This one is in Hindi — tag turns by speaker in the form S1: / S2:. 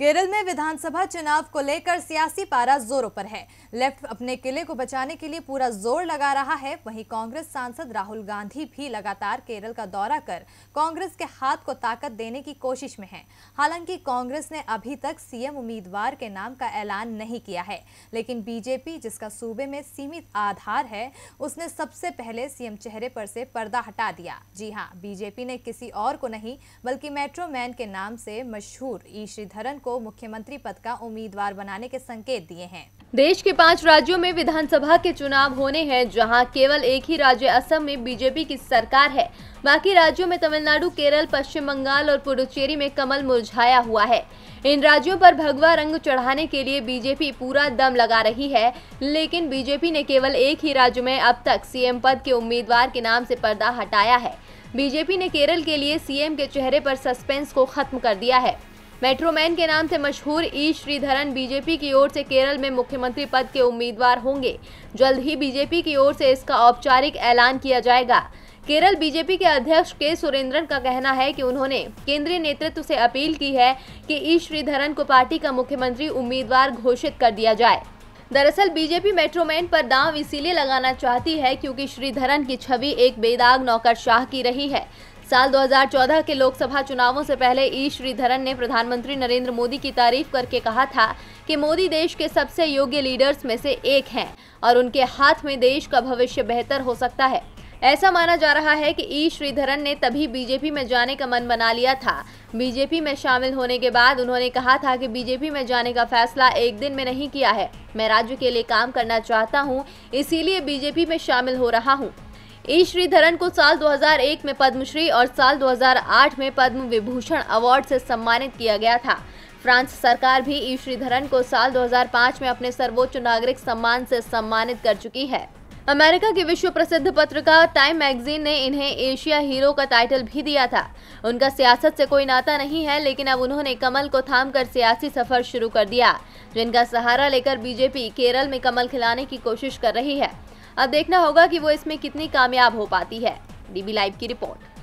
S1: केरल में विधानसभा चुनाव को लेकर सियासी पारा जोरों पर है। लेफ़्ट अपने किले को बचाने के लिए पूरा ज़ोर लगा रहा है। वहीं कांग्रेस सांसद राहुल गांधी भी लगातार केरल का दौरा कर कांग्रेस के हाथ को ताकत देने की कोशिश में है। हालाँकि कांग्रेस ने अभी तक सीएम उम्मीदवार के नाम का ऐलान नहीं किया है। लेकिन बीजेपी, जिसका सूबे में सीमित आधार है, उसने सबसे पहले सीएम चेहरे पर से पर्दा हटा दिया। जी हाँ बीजेपी ने किसी और को नहीं, बल्कि मेट्रो मैन के नाम से मशहूर ई श्रीधरन को मुख्यमंत्री पद का उम्मीदवार बनाने के संकेत दिए हैं।
S2: देश के पाँच राज्यों में विधानसभा के चुनाव होने हैं, जहाँ केवल एक ही राज्य असम में बीजेपी की सरकार है। बाकी राज्यों में तमिलनाडु, केरल, पश्चिम बंगाल और पुडुचेरी में कमल मुरझाया हुआ है। इन राज्यों पर भगवा रंग चढ़ाने के लिए बीजेपी पूरा दम लगा रही है, लेकिन बीजेपी ने केवल एक ही राज्य में अब तक सीएम पद के उम्मीदवार के नाम से पर्दा हटाया है। बीजेपी ने केरल के लिए सीएम के चेहरे पर सस्पेंस को खत्म कर दिया है। मेट्रोमैन के नाम से मशहूर ई. श्रीधरन बीजेपी की ओर से केरल में मुख्यमंत्री पद के उम्मीदवार होंगे। जल्द ही बीजेपी की ओर से इसका औपचारिक ऐलान किया जाएगा। केरल बीजेपी के अध्यक्ष के सुरेंद्रन का कहना है कि उन्होंने केंद्रीय नेतृत्व से अपील की है कि ई. श्रीधरन को पार्टी का मुख्यमंत्री उम्मीदवार घोषित कर दिया जाए। दरअसल, बीजेपी मेट्रोमैन पर दांव इसीलिए लगाना चाहती है क्योंकि श्रीधरन की छवि एक बेदाग नौकरशाह की रही है। साल 2014 के लोकसभा चुनावों से पहले ई श्रीधरन ने प्रधानमंत्री नरेंद्र मोदी की तारीफ़ करके कहा था कि मोदी देश के सबसे योग्य लीडर्स में से एक हैं और उनके हाथ में देश का भविष्य बेहतर हो सकता है। ऐसा माना जा रहा है कि ई श्रीधरन ने तभी बीजेपी में जाने का मन बना लिया था। बीजेपी में शामिल होने के बाद उन्होंने कहा था कि बीजेपी में जाने का फैसला एक दिन में नहीं किया है। मैं राज्य के लिए काम करना चाहता हूँ, इसीलिए बीजेपी में शामिल हो रहा हूँ। ई श्रीधरन को साल 2001 में पद्मश्री और साल 2008 में पद्म विभूषण अवार्ड से सम्मानित किया गया था। फ्रांस सरकार भी ई श्रीधरन को साल 2005 में अपने सर्वोच्च नागरिक सम्मान से सम्मानित कर चुकी है। अमेरिका की विश्व प्रसिद्ध पत्रिका टाइम मैगजीन ने इन्हें एशिया हीरो का टाइटल भी दिया था। उनका सियासत से कोई नाता नहीं है, लेकिन अब उन्होंने कमल को थाम कर सियासी सफ़र शुरू कर दिया, जिनका सहारा लेकर बीजेपी केरल में कमल खिलाने की कोशिश कर रही है। अब देखना होगा कि वो इसमें कितनी कामयाब हो पाती है। डीबी लाइव की रिपोर्ट।